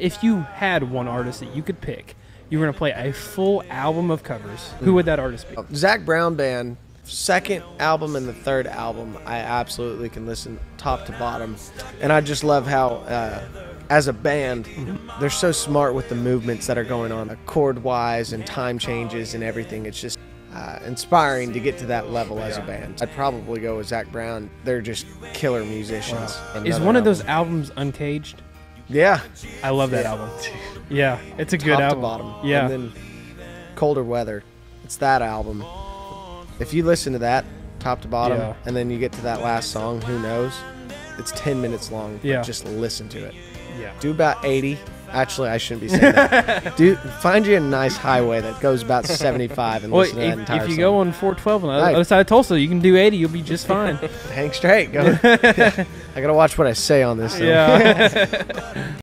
If you had one artist that you could pick, you were going to play a full album of covers. Who would that artist be? Zac Brown Band, second album and the third album, I absolutely can listen top to bottom. And I just love how, uh, as a band, they're so smart with the movements that are going on, chord wise and time changes and everything. It's just uh, inspiring to get to that level as a band. I'd probably go with Zac Brown. They're just killer musicians. Is Another one of those albums Uncaged? Yeah, I love that Yeah. album. Yeah, it's a good top album. to bottom. Yeah. And then Colder Weather. It's that album. If you listen to that top to bottom Yeah. and then you get to that last song, who knows? It's 10 minutes long. but Yeah. Just listen to it. yeah. Do about 80. Actually, I shouldn't be saying that. Do find you a nice highway that goes about 75 and Well, listen to that if, entire if you song. go on 412 on the Right. other side of Tulsa, you can do 80. You'll be just fine. hang straight. Go. I gotta watch what I say on this. thing. yeah.